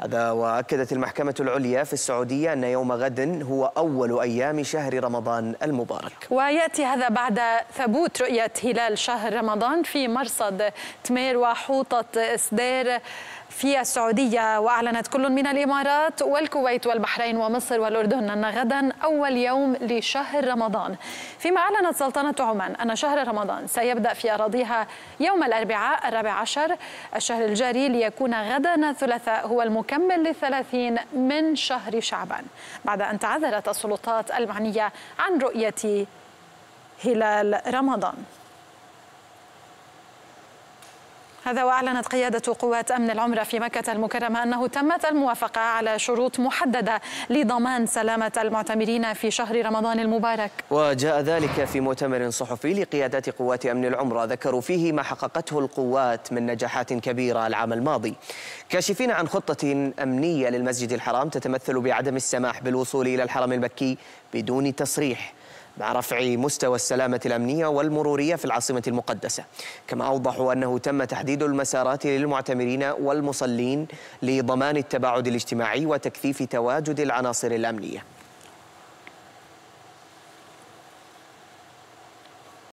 هذا وأكدت المحكمة العليا في السعودية أن يوم غد هو أول أيام شهر رمضان المبارك. ويأتي هذا بعد ثبوت رؤية هلال شهر رمضان في مرصد تمير وحوطة سدير في السعودية. وأعلنت كل من الإمارات والكويت والبحرين ومصر والأردن أن غدا أول يوم لشهر رمضان. فيما أعلنت سلطنة عمان أن شهر رمضان سيبدأ في أراضيها يوم الأربعاء الرابع عشر. الشهر الجاري ليكون غدا الثلاثاء هو المكمل للثلاثين من شهر شعبان بعد أن تعذرت السلطات المعنية عن رؤية هلال رمضان. هذا وأعلنت قيادة قوات أمن العمرة في مكة المكرمة أنه تمت الموافقة على شروط محددة لضمان سلامة المعتمرين في شهر رمضان المبارك. وجاء ذلك في مؤتمر صحفي لقيادات قوات أمن العمرة ذكروا فيه ما حققته القوات من نجاحات كبيرة العام الماضي. كاشفين عن خطة أمنية للمسجد الحرام تتمثل بعدم السماح بالوصول إلى الحرم المكي بدون تصريح. مع رفع مستوى السلامة الأمنية والمرورية في العاصمة المقدسة. كما أوضحوا أنه تم تحديد المسارات للمعتمرين والمصلين لضمان التباعد الاجتماعي وتكثيف تواجد العناصر الأمنية.